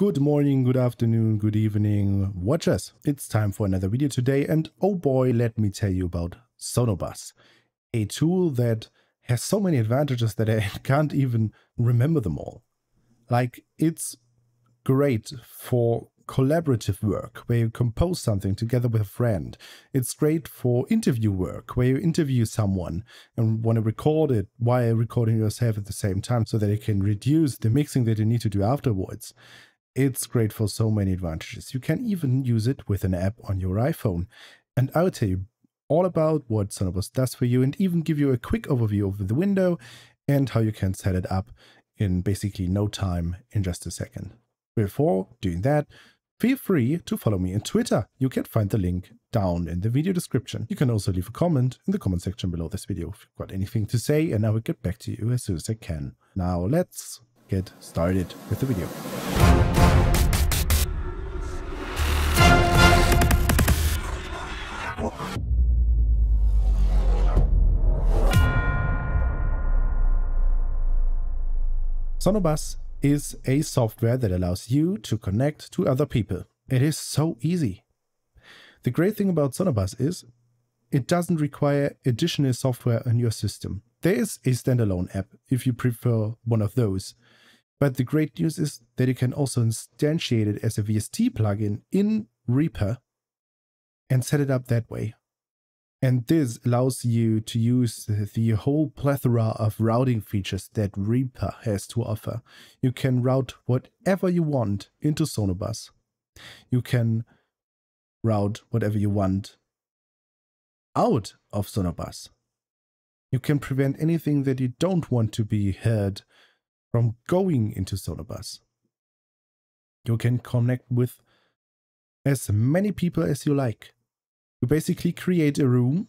Good morning, good afternoon, good evening, watchers. It's time for another video today and oh boy, let me tell you about Sonobus, a tool that has so many advantages that I can't even remember them all. Like, it's great for collaborative work where you compose something together with a friend. It's great for interview work where you interview someone and want to record it while recording yourself at the same time so that it can reduce the mixing that you need to do afterwards. It's great for so many advantages. You can even use it with an app on your iPhone. And I will tell you all about what Sonobus does for you and even give you a quick overview of the window and how you can set it up in basically no time in just a second. Before doing that, feel free to follow me on Twitter. You can find the link down in the video description. You can also leave a comment in the comment section below this video if you've got anything to say and I will get back to you as soon as I can. Now let's get started with the video. Sonobus is a software that allows you to connect to other people. It is so easy. The great thing about Sonobus is it doesn't require additional software on your system. There is a standalone app if you prefer one of those. But the great news is that you can also instantiate it as a VST plugin in Reaper and set it up that way. And this allows you to use the whole plethora of routing features that Reaper has to offer. You can route whatever you want into Sonobus. You can route whatever you want out of Sonobus. You can prevent anything that you don't want to be heard from going into Sonobus. You can connect with as many people as you like. You basically create a room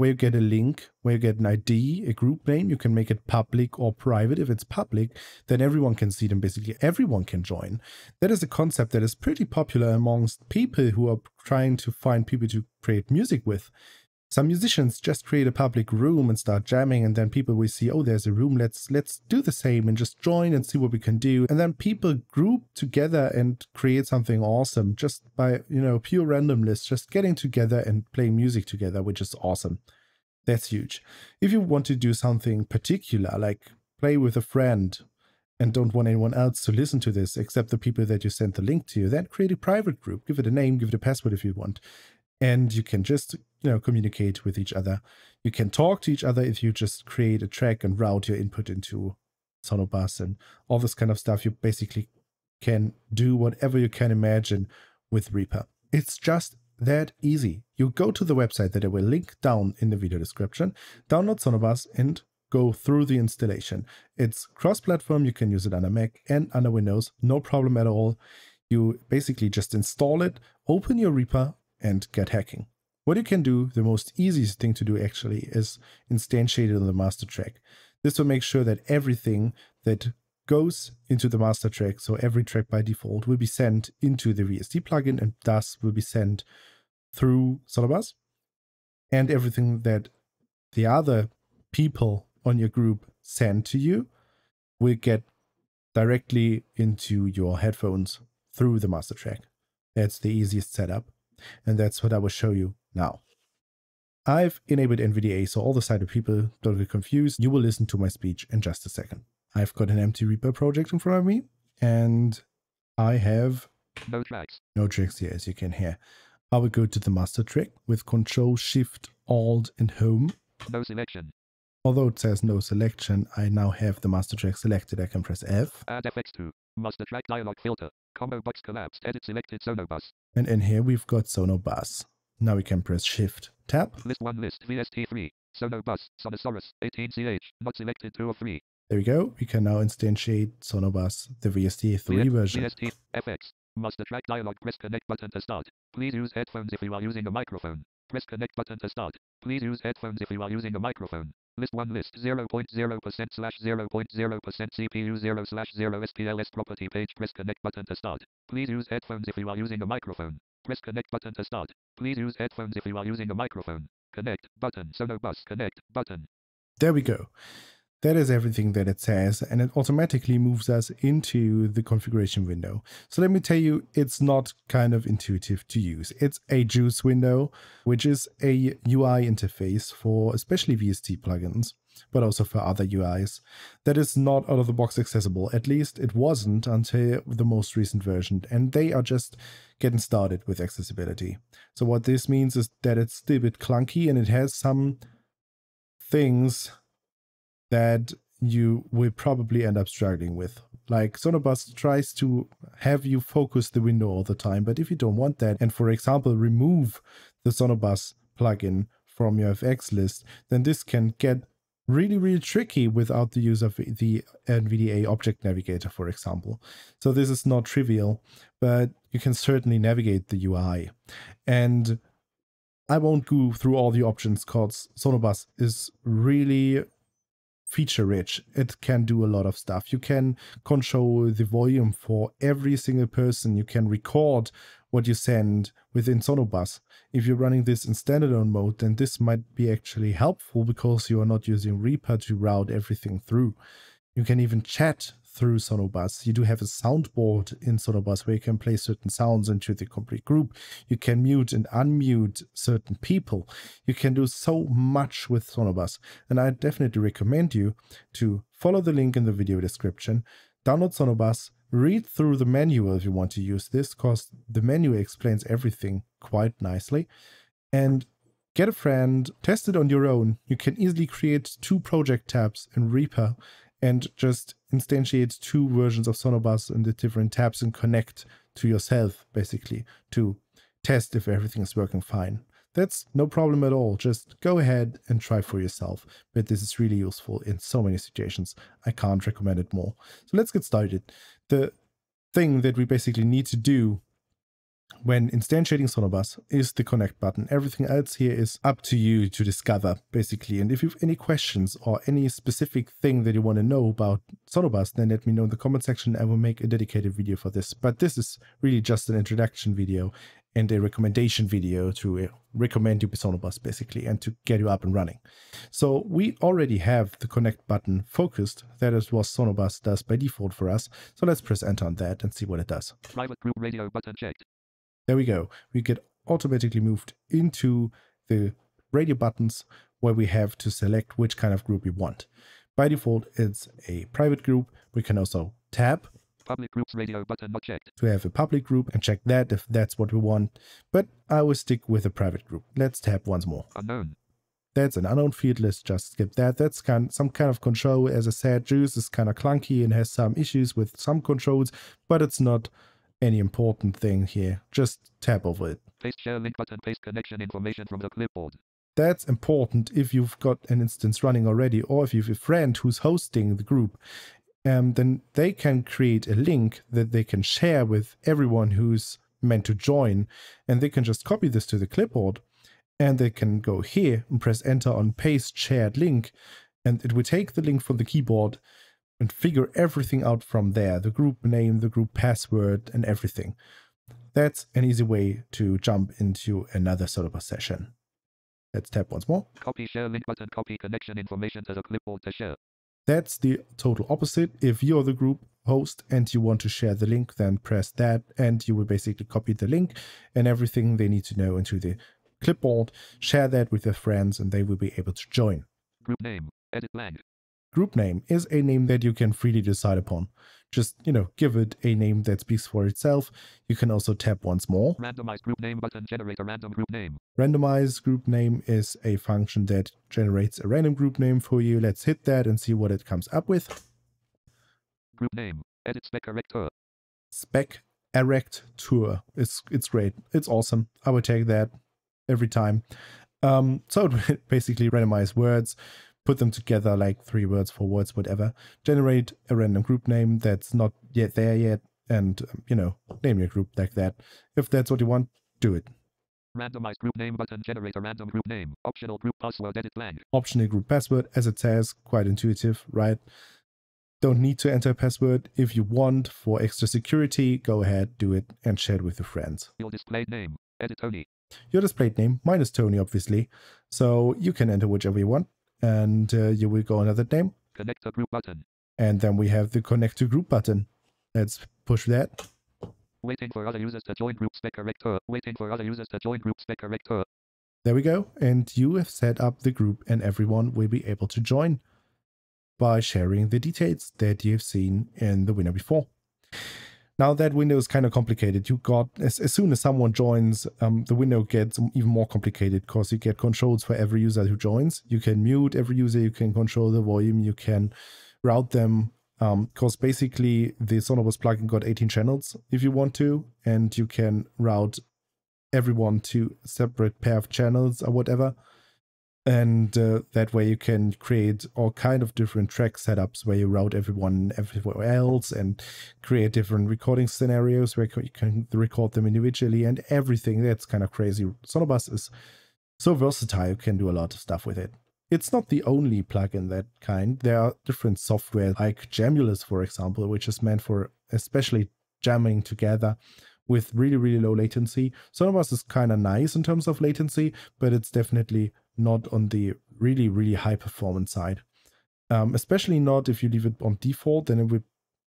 where you get a link, where you get an ID, a group name. You can make it public or private. If it's public, then everyone can see them. Basically, everyone can join. That is a concept that is pretty popular amongst people who are trying to find people to create music with. Some musicians just create a public room and start jamming and then people will see, oh, there's a room, let's let's do the same and just join and see what we can do. And then people group together and create something awesome just by, you know, pure randomness, just getting together and playing music together, which is awesome. That's huge. If you want to do something particular, like play with a friend and don't want anyone else to listen to this except the people that you sent the link to, then create a private group, give it a name, give it a password if you want. And you can just you know, communicate with each other. You can talk to each other if you just create a track and route your input into Sonobus and all this kind of stuff. You basically can do whatever you can imagine with Reaper. It's just that easy. You go to the website that I will link down in the video description, download Sonobus and go through the installation. It's cross-platform, you can use it on a Mac and a Windows, no problem at all. You basically just install it, open your Reaper and get hacking. What you can do, the most easiest thing to do actually, is instantiate it on the master track. This will make sure that everything that goes into the master track, so every track by default, will be sent into the VST plugin and thus will be sent through Sonobus. And everything that the other people on your group send to you will get directly into your headphones through the master track. That's the easiest setup. And that's what I will show you now. I've enabled NVDA so all the sighted people don't get confused. You will listen to my speech in just a second. I've got an empty Reaper project in front of me and I have no tracks. No tracks here as you can hear. I will go to the master track with Control Shift Alt and Home. No selection. Although it says no selection, I now have the master track selected. I can press F. Add FX to master track dialog filter. Combo box collapsed. Edit selected Sonobus. And in here we've got Sonobus. Now we can press Shift Tab. List 1 list VST3. Sonobus. Sonosaurus. 18CH. Not selected 2 of 3. There we go. We can now instantiate Sonobus, the VST3 version. VST FX. Master track dialog. Press connect button to start. Please use headphones if you are using a microphone. Press connect button to start. Please use headphones if you are using a microphone. List 1 list 0.0% slash 0.0% CPU 0 slash 0 SPLS property page. Press connect button to start. Please use headphones if you are using a microphone. Press connect button to start. Please use headphones if you are using a microphone. Connect button. Sonobus connect button. There we go. That is everything that it says, and it automatically moves us into the configuration window. So let me tell you, it's not kind of intuitive to use. It's a JUCE window, which is a UI interface for especially VST plugins, but also for other UIs. That is not out of the box accessible. At least it wasn't until the most recent version, and they are just getting started with accessibility. So what this means is that it's still a bit clunky and it has some things that you will probably end up struggling with. Like Sonobus tries to have you focus the window all the time, but if you don't want that, and for example, remove the Sonobus plugin from your FX list, then this can get really, really tricky without the use of the NVDA Object Navigator, for example. So this is not trivial, but you can certainly navigate the UI. And I won't go through all the options because Sonobus is really feature rich. It can do a lot of stuff. You can control the volume for every single person. You can record what you send within Sonobus. If you're running this in standalone mode, then this might be actually helpful because you are not using Reaper to route everything through. You can even chat through Sonobus. You do have a soundboard in Sonobus where you can play certain sounds into the complete group. You can mute and unmute certain people. You can do so much with Sonobus. And I definitely recommend you to follow the link in the video description, download Sonobus, read through the manual if you want to use this, because the manual explains everything quite nicely. And get a friend, test it on your own. You can easily create two project tabs in Reaper and just instantiate two versions of Sonobus in the different tabs and connect to yourself, basically, to test if everything is working fine. That's no problem at all. Just go ahead and try for yourself. But this is really useful in so many situations. I can't recommend it more. So let's get started. The thing that we basically need to do when instantiating Sonobus is the connect button. Everything else here is up to you to discover, basically. And if you have any questions or any specific thing that you want to know about Sonobus, then let me know in the comment section. I will make a dedicated video for this. But this is really just an introduction video and a recommendation video to uh, recommend you Sonobus, basically, and to get you up and running. So we already have the connect button focused. That is what Sonobus does by default for us. So let's press enter on that and see what it does. Private group radio button checked. There we go. We get automatically moved into the radio buttons where we have to select which kind of group we want. By default, it's a private group. We can also tab Public groups radio button not checked. to have a public group and check that if that's what we want. But I will stick with a private group. Let's tab once more. Unknown. That's an unknown field. Let's just skip that. That's kind some kind of control. As I said, JUCE is kind of clunky and has some issues with some controls, but it's not any important thing here. Just tap over it. Paste share link button. Paste connection information from the clipboard. That's important if you've got an instance running already or if you have a friend who's hosting the group. Um, then they can create a link that they can share with everyone who's meant to join. And they can just copy this to the clipboard and they can go here and press enter on paste shared link. And it will take the link from the keyboard and figure everything out from there the group name, the group password, and everything. That's an easy way to jump into another Sonobus session. Let's tap once more. Copy share link button. Copy connection information to the clipboard to share. That's the total opposite. If you're the group host and you want to share the link, then press that and you will basically copy the link and everything they need to know into the clipboard, share that with their friends and they will be able to join. Group name. Edit blank. Group name is a name that you can freely decide upon. Just, you know, give it a name that speaks for itself. You can also tap once more. Randomized group name button. Generate a random group name. Randomize group name is a function that generates a random group name for you. Let's hit that and see what it comes up with. Group name. Edit spec corrector. Spec erect tour. It's it's great. It's awesome. I would take that every time. Um, so it basically randomize words, put them together like three words, four words, whatever. Generate a random group name that's not yet there yet, and um, you know, name your group like that. If that's what you want, do it. Randomize group name button. Generate a random group name. Optional group password. Edit blank. optional group password as it says quite intuitive right don't need to enter a password if you want for extra security go ahead do it and share it with your friends Your displayed name. Edit Toni. your displayed name minus toni obviously so you can enter whichever you want and uh, you will go another name Connect to group button. And then we have the connect to group button. Let's push that. Waiting for other users to join group spec corrector. Waiting for other users to join group spec corrector. There we go. And you have set up the group and everyone will be able to join by sharing the details that you've seen in the winner before. Now that window is kind of complicated. You got, as, as soon as someone joins, um, the window gets even more complicated because you get controls for every user who joins. You can mute every user, you can control the volume, you can route them because um, basically the Sonobus plugin got 18 channels if you want to, and you can route everyone to separate pair of channels or whatever. And uh, that way you can create all kind of different track setups where you route everyone everywhere else and create different recording scenarios where you can record them individually and everything. That's kind of crazy. Sonobus is so versatile, you can do a lot of stuff with it. It's not the only plugin that kind. There are different software like Jamulus, for example, which is meant for especially jamming together with really, really low latency. Sonobus is kind of nice in terms of latency, but it's definitely not on the really, really high performance side. Um, especially not if you leave it on default, then it would,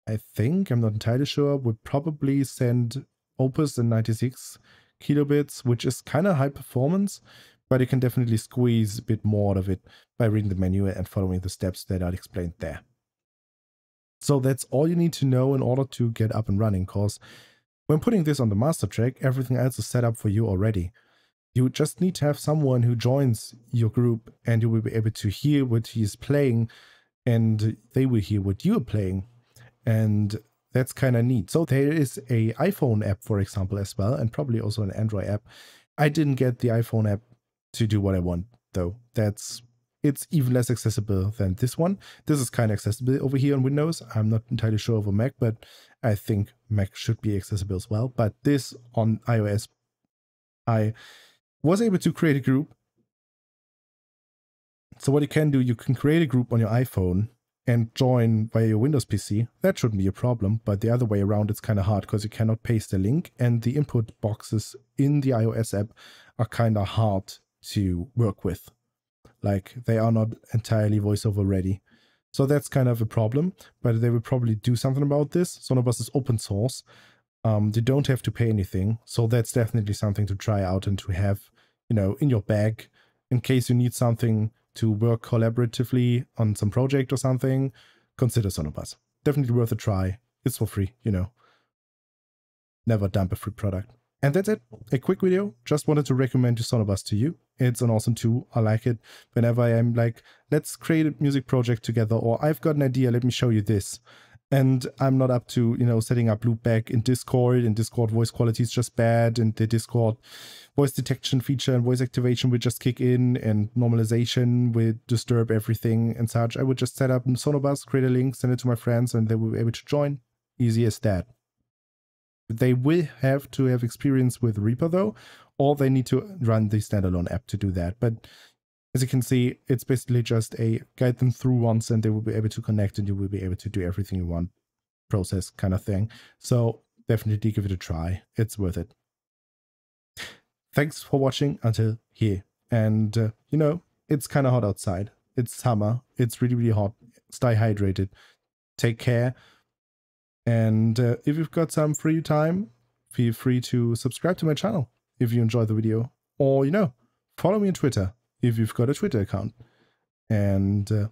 I think, I'm not entirely sure, would probably send Opus in 96 kilobits, which is kind of high performance, but you can definitely squeeze a bit more out of it by reading the menu and following the steps that are explained there. So that's all you need to know in order to get up and running, because when putting this on the master track, everything else is set up for you already. You just need to have someone who joins your group and you will be able to hear what he's playing and they will hear what you're playing. And that's kind of neat. So there is a iPhone app, for example, as well, and probably also an Android app. I didn't get the iPhone app to do what I want though. That's it's even less accessible than this one. This is kind of accessible over here on Windows. I'm not entirely sure over Mac, but I think Mac should be accessible as well. But this on iOS, I was able to create a group. So what you can do, you can create a group on your iPhone and join via your Windows PC. That shouldn't be a problem, but the other way around, it's kind of hard because you cannot paste a link and the input boxes in the iOS app are kind of hard to work with. Like they are not entirely voiceover ready. So that's kind of a problem, but they will probably do something about this. Sonobus is open source. Um, you don't have to pay anything. So that's definitely something to try out and to have, you know, in your bag in case you need something to work collaboratively on some project or something. Consider Sonobus. Definitely worth a try. It's for free, you know. Never dump a free product. And that's it. A quick video. Just wanted to recommend Sonobus to you. It's an awesome tool. I like it. Whenever I'm like, let's create a music project together, or I've got an idea, let me show you this. And I'm not up to, you know, setting up loopback in Discord, and Discord voice quality is just bad, and the Discord voice detection feature and voice activation would just kick in, and normalization would disturb everything and such. I would just set up Sonobus, create a link, send it to my friends, and they will be able to join. Easy as that. They will have to have experience with Reaper though, or they need to run the standalone app to do that. But as you can see, it's basically just a guide them through once and they will be able to connect and you will be able to do everything you want process kind of thing. So definitely give it a try. It's worth it. Thanks for watching until here. And, uh, you know, it's kind of hot outside. It's summer. It's really, really hot. Stay hydrated. Take care. And uh, if you've got some free time, feel free to subscribe to my channel if you enjoyed the video. Or, you know, follow me on Twitter if you've got a Twitter account. And uh,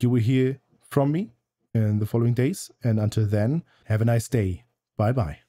you will hear from me in the following days. And until then, have a nice day. Bye bye.